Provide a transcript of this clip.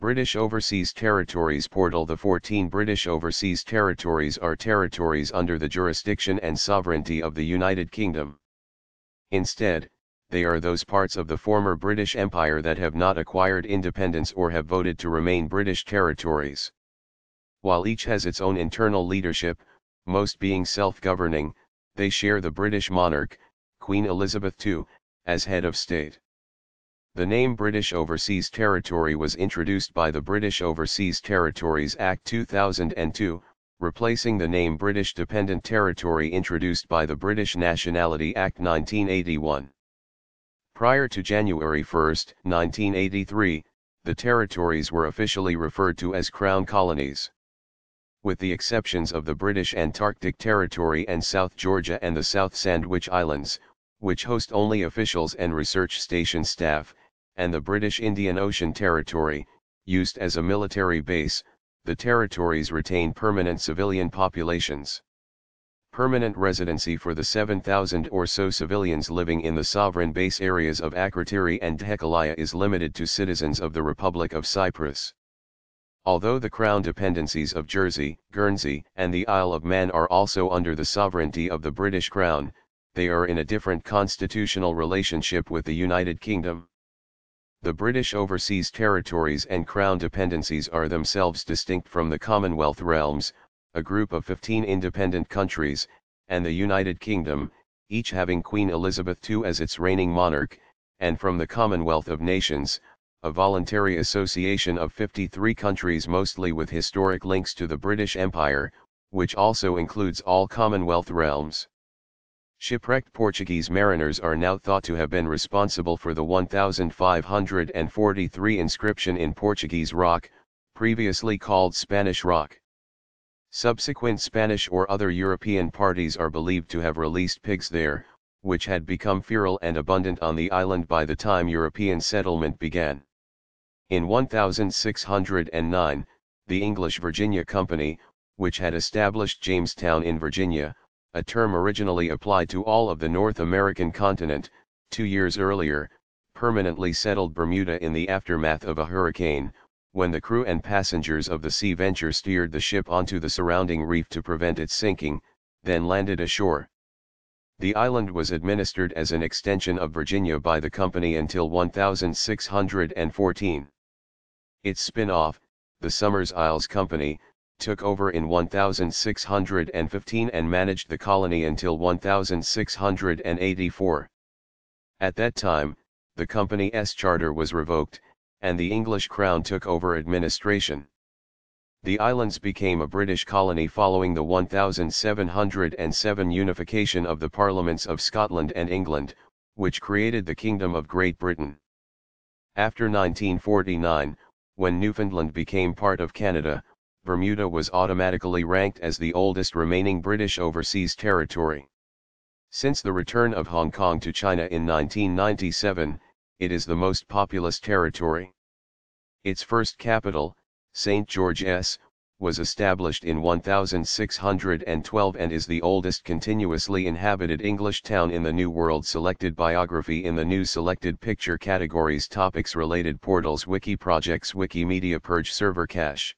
British Overseas Territories Portal The 14 British Overseas Territories are territories under the jurisdiction and sovereignty of the United Kingdom. Instead, they are those parts of the former British Empire that have not acquired independence or have voted to remain British territories. While each has its own internal leadership, most being self-governing, they share the British monarch, Queen Elizabeth II, as head of state. The name British Overseas Territory was introduced by the British Overseas Territories Act 2002, replacing the name British Dependent Territory introduced by the British Nationality Act 1981. Prior to January 1, 1983, the territories were officially referred to as Crown Colonies with the exceptions of the British Antarctic Territory and South Georgia and the South Sandwich Islands, which host only officials and research station staff, and the British Indian Ocean Territory, used as a military base, the territories retain permanent civilian populations. Permanent residency for the 7,000 or so civilians living in the sovereign base areas of Akrotiri and Dhekelia is limited to citizens of the Republic of Cyprus. Although the crown dependencies of Jersey, Guernsey, and the Isle of Man are also under the sovereignty of the British Crown, they are in a different constitutional relationship with the United Kingdom. The British overseas territories and crown dependencies are themselves distinct from the Commonwealth realms, a group of 15 independent countries, and the United Kingdom, each having Queen Elizabeth II as its reigning monarch, and from the Commonwealth of Nations, a voluntary association of 53 countries mostly with historic links to the British Empire, which also includes all Commonwealth realms. Shipwrecked Portuguese mariners are now thought to have been responsible for the 1543 inscription in Portuguese rock, previously called Spanish rock. Subsequent Spanish or other European parties are believed to have released pigs there, which had become feral and abundant on the island by the time European settlement began. In 1609, the English Virginia Company, which had established Jamestown in Virginia, a term originally applied to all of the North American continent, two years earlier, permanently settled Bermuda in the aftermath of a hurricane, when the crew and passengers of the Sea Venture steered the ship onto the surrounding reef to prevent its sinking, then landed ashore. The island was administered as an extension of Virginia by the company until 1614. Its spin-off, the Somers Isles Company, took over in 1615 and managed the colony until 1684. At that time, the company's charter was revoked, and the English crown took over administration. The islands became a British colony following the 1707 unification of the parliaments of Scotland and England, which created the Kingdom of Great Britain. After 1949, when Newfoundland became part of Canada, Bermuda was automatically ranked as the oldest remaining British overseas territory. Since the return of Hong Kong to China in 1997, it is the most populous territory. Its first capital, St. George's, was established in 1612 and is the oldest continuously inhabited English town in the New World selected biography in the new selected picture categories topics related portals wiki projects wikimedia purge server cache